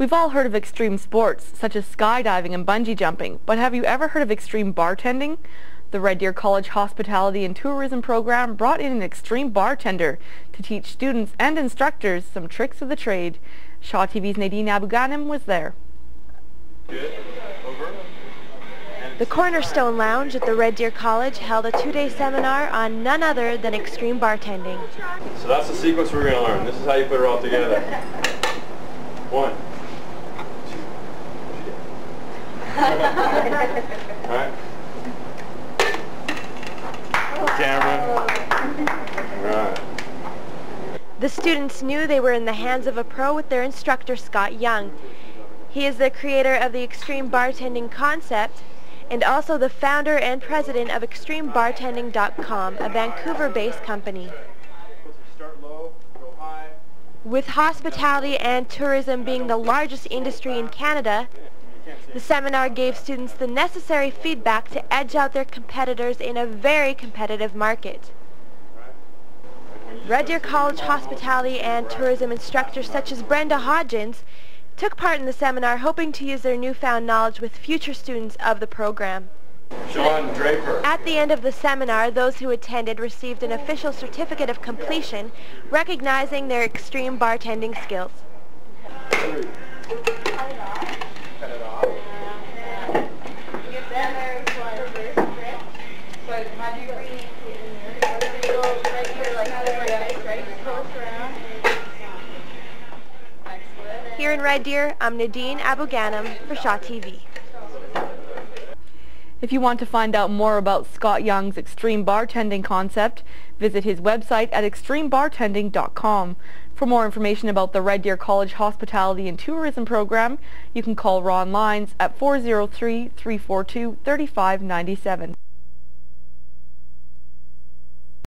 We've all heard of extreme sports, such as skydiving and bungee jumping, but have you ever heard of extreme bartending? The Red Deer College Hospitality and Tourism program brought in an extreme bartender to teach students and instructors some tricks of the trade. Shaw TV's Nadine Abou-Ganim was there. The Cornerstone Lounge at the Red Deer College held a two-day seminar on none other than extreme bartending. So that's the sequence we're going to learn. This is how you put it all together. One. Alright. Camera. Alright. The students knew they were in the hands of a pro with their instructor Scott Young. He is the creator of the extreme bartending concept and also the founder and president of ExtremeBartending.com, a Vancouver-based company. With hospitality and tourism being the largest industry in Canada, the seminar gave students the necessary feedback to edge out their competitors in a very competitive market. Red Deer College hospitality and tourism instructors such as Brenda Hodgins took part in the seminar hoping to use their newfound knowledge with future students of the program. Sean Draper. At the end of the seminar, those who attended received an official certificate of completion recognizing their extreme bartending skills. Here in Red Deer, I'm Nadine Abou-Ganim for Shaw TV. If you want to find out more about Scott Young's extreme bartending concept, visit his website at extremebartending.com. For more information about the Red Deer College Hospitality and Tourism Program, you can call Ron Lines at 403-342-3597.